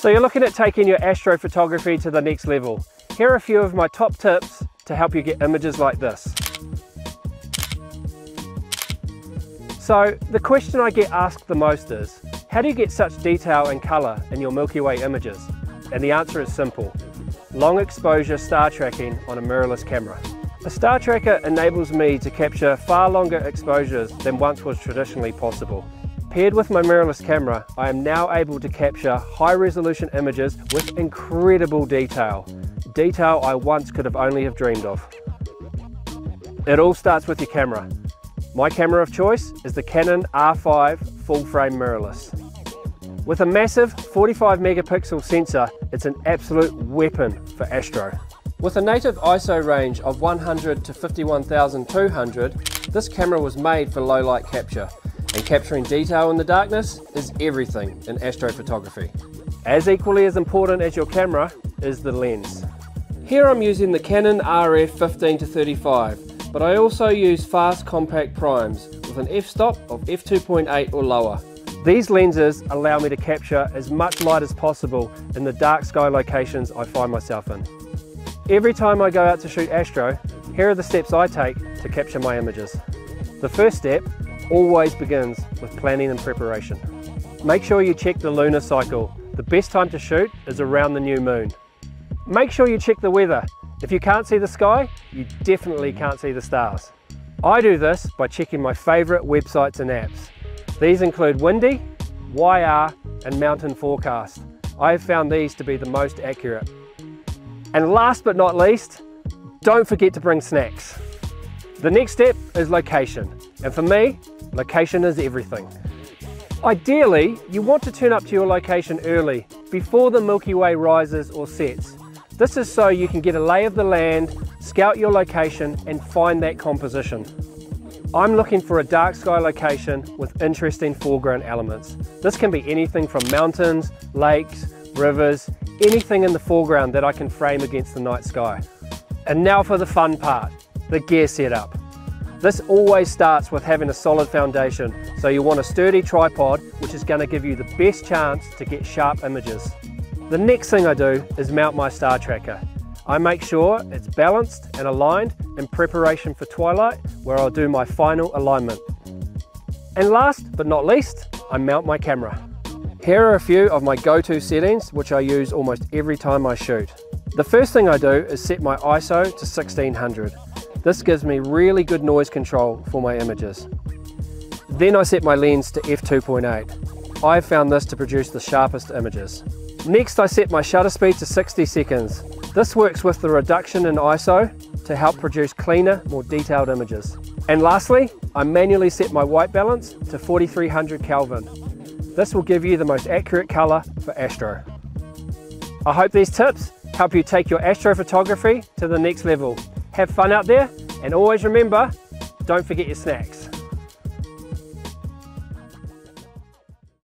So you're looking at taking your astrophotography to the next level. Here are a few of my top tips to help you get images like this. So the question I get asked the most is, how do you get such detail and colour in your Milky Way images? And the answer is simple, long exposure star tracking on a mirrorless camera. A star tracker enables me to capture far longer exposures than once was traditionally possible. Paired with my mirrorless camera, I am now able to capture high resolution images with incredible detail. Detail I once could have only have dreamed of. It all starts with your camera. My camera of choice is the Canon R5 full frame mirrorless. With a massive 45 megapixel sensor, it's an absolute weapon for astro. With a native ISO range of 100 to 51200, this camera was made for low light capture and capturing detail in the darkness is everything in astrophotography. As equally as important as your camera is the lens. Here I'm using the Canon RF 15-35, but I also use fast compact primes with an f-stop of f2.8 or lower. These lenses allow me to capture as much light as possible in the dark sky locations I find myself in. Every time I go out to shoot astro, here are the steps I take to capture my images. The first step always begins with planning and preparation. Make sure you check the lunar cycle. The best time to shoot is around the new moon. Make sure you check the weather. If you can't see the sky, you definitely can't see the stars. I do this by checking my favourite websites and apps. These include Windy, YR and Mountain Forecast. I have found these to be the most accurate. And last but not least, don't forget to bring snacks. The next step is location. And for me, Location is everything. Ideally, you want to turn up to your location early, before the Milky Way rises or sets. This is so you can get a lay of the land, scout your location and find that composition. I'm looking for a dark sky location with interesting foreground elements. This can be anything from mountains, lakes, rivers, anything in the foreground that I can frame against the night sky. And now for the fun part, the gear setup. This always starts with having a solid foundation, so you want a sturdy tripod which is going to give you the best chance to get sharp images. The next thing I do is mount my star tracker. I make sure it's balanced and aligned in preparation for twilight where I'll do my final alignment. And last but not least, I mount my camera. Here are a few of my go-to settings which I use almost every time I shoot. The first thing I do is set my ISO to 1600. This gives me really good noise control for my images. Then I set my lens to f2.8. I've found this to produce the sharpest images. Next I set my shutter speed to 60 seconds. This works with the reduction in ISO to help produce cleaner, more detailed images. And lastly, I manually set my white balance to 4300 Kelvin. This will give you the most accurate colour for astro. I hope these tips help you take your astrophotography to the next level. Have fun out there and always remember, don't forget your snacks.